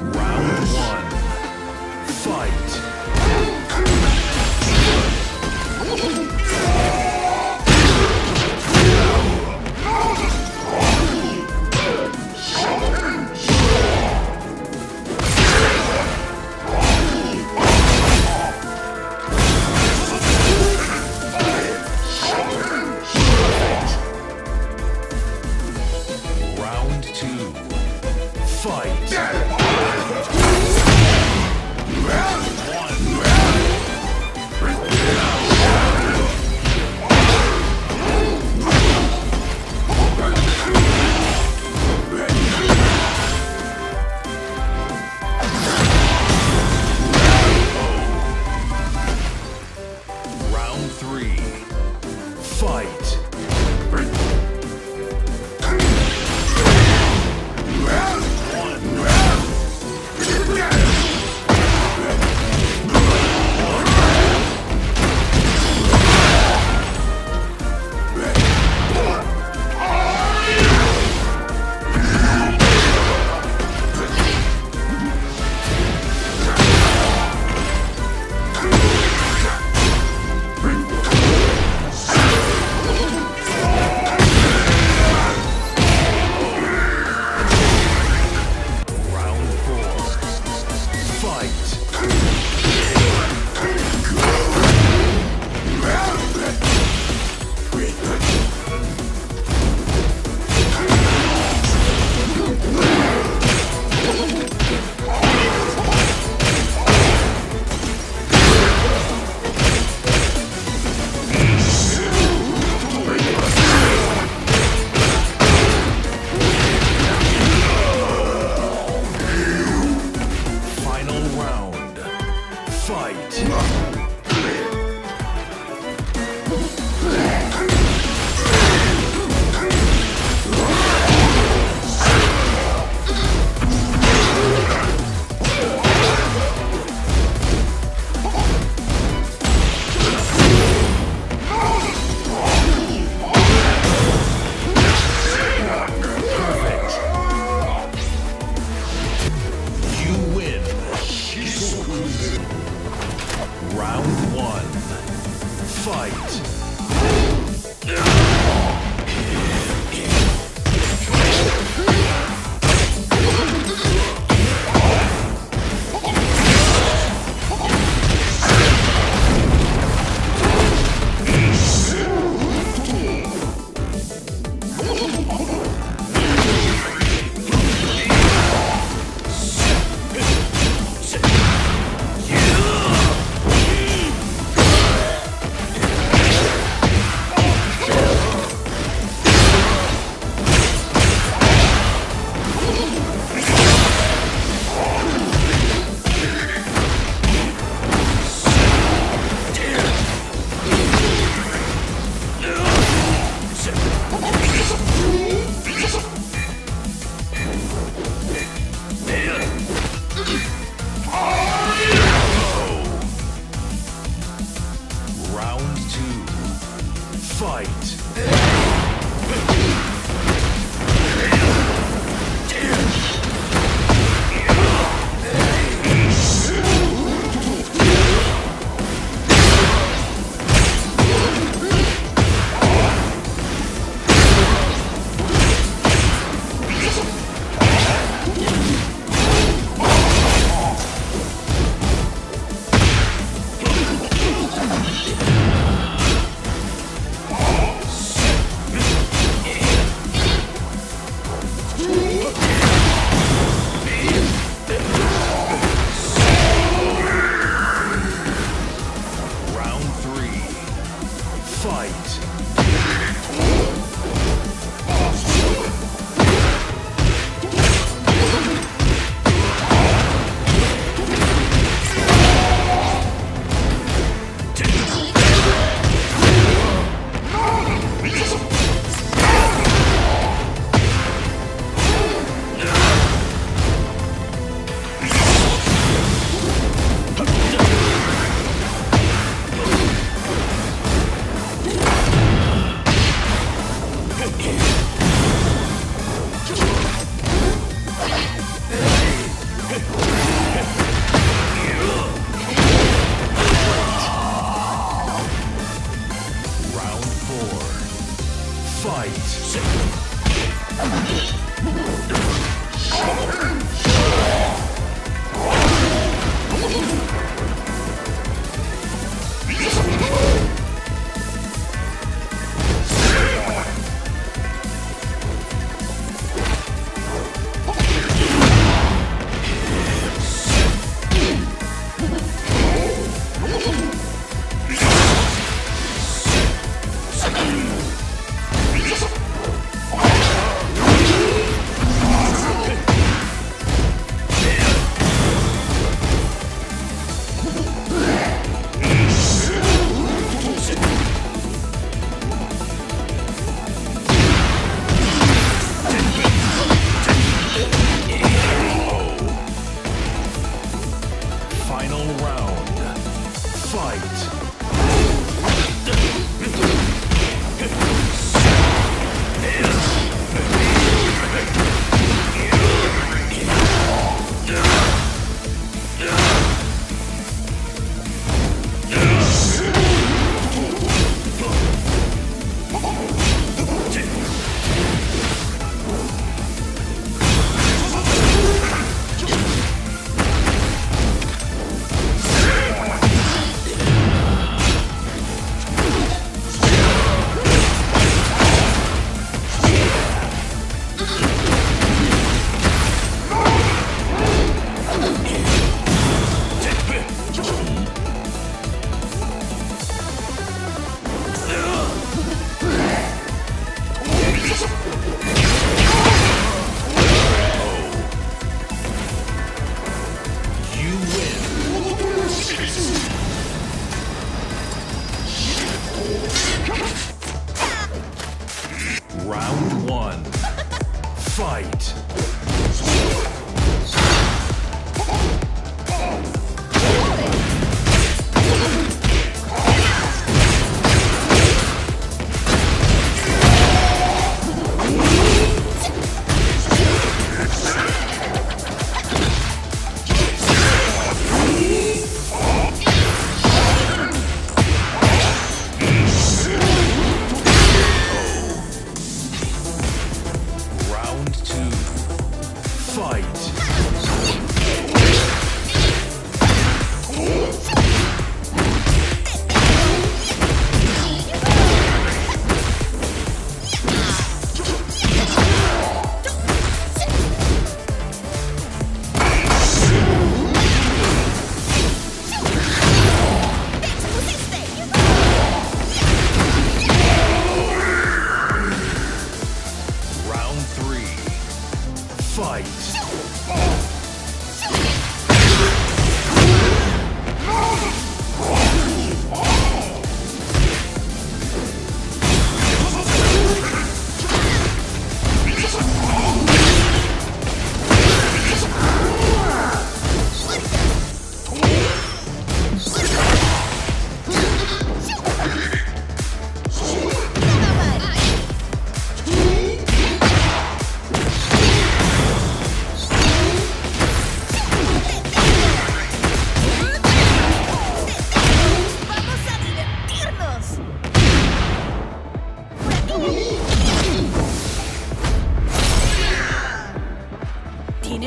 Round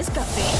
¿Tienes café?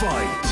fight.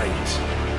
Fight.